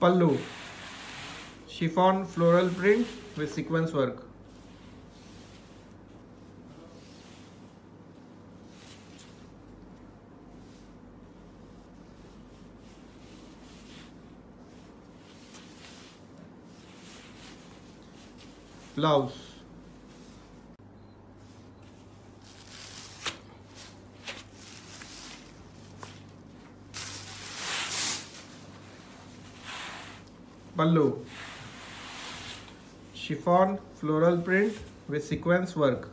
pallu chiffon floral print with sequence work. Blouse pallu. Chiffon floral print with sequence work.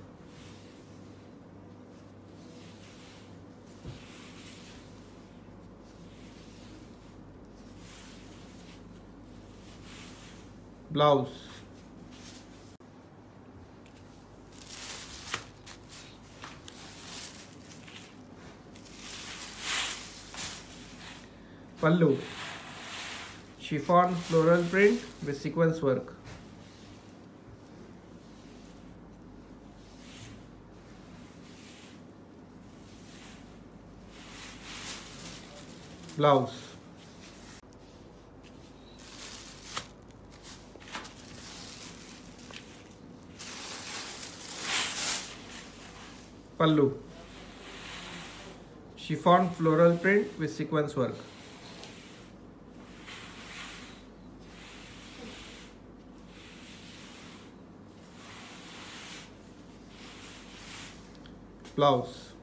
Blouse. Pallu chiffon floral print with sequence work blouse pallu chiffon floral print with sequence work blouse